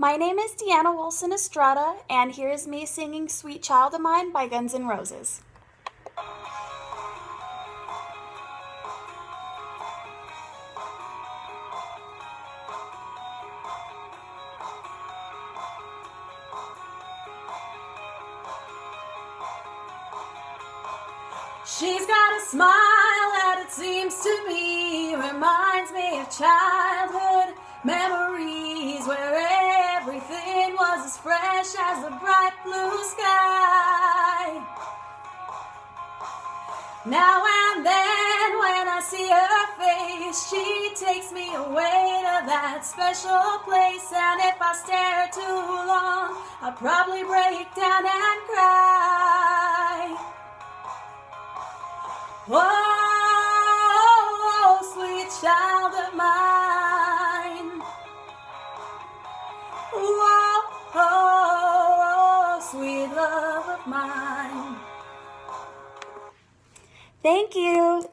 My name is Diana Wilson Estrada, and here is me singing Sweet Child of Mine by Guns N' Roses. She's got a smile that it seems to me reminds me of childhood as fresh as the bright blue sky. Now and then when I see her face, she takes me away to that special place. And if I stare too long, I'll probably break down and cry. Oh, sweet child of mine. Sweet love of mine. Thank you.